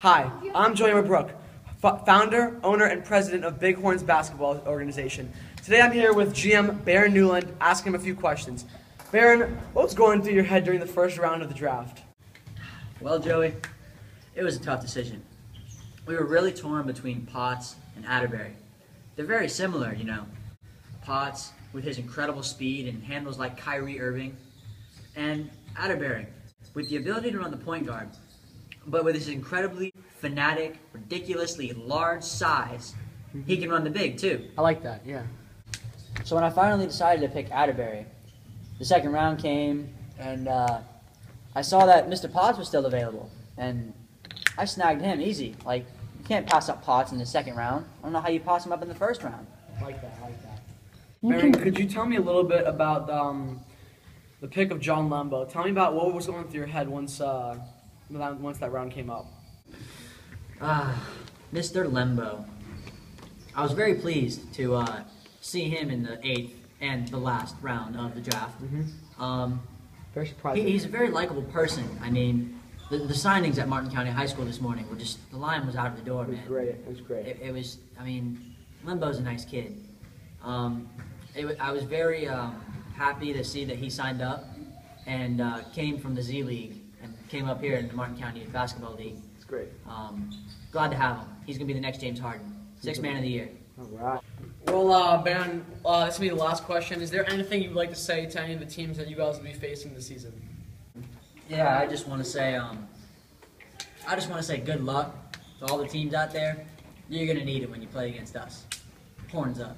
Hi, I'm Joey McBrook, f- founder, owner, and president of Bighorns Basketball Organization. Today I'm here with GM Baron Newland, asking him a few questions. Baron, what was going through your head during the first round of the draft? Well, Joey, it was a tough decision. We were really torn between Potts and Atterbury. They're very similar, you know. Potts, with his incredible speed and handles like Kyrie Irving, and Atterbury, with the ability to run the point guard, but with his incredibly fanatic, ridiculously large size, he can run the big too. I like that, yeah. So when I finally decided to pick Atterbury, the second round came, and uh, I saw that Mr. Potts was still available, and I snagged him easy. Like you can't pass up Potts in the second round. I don't know how you pass him up in the first round. I like that, I like that. Baron, could you tell me a little bit about um, the pick of John Lembo? Tell me about what was going through your head once, uh, once that round came up. Ah, Mr. Lembo. I was very pleased to uh, see him in the eighth and the last round of the draft. Um, Very he, he's a very likable person. I mean, the, the signings at Martin County High School this morning were just the line was out of the door, man. it was man. great, it was great. It, it was. I mean, Lembo's a nice kid. Um, it, I was very um, happy to see that he signed up and uh, came from the Z League came up here in the Martin County Basketball League. It's great. Um, glad to have him. He's gonna be the next James Harden, sixth man of the year. All right. Well, uh, Baron, uh, this will be the last question. Is there anything you'd like to say to any of the teams that you guys will be facing this season? Yeah, I just want to say, um, I just want to say good luck to all the teams out there. You're gonna need it when you play against us. Horns up.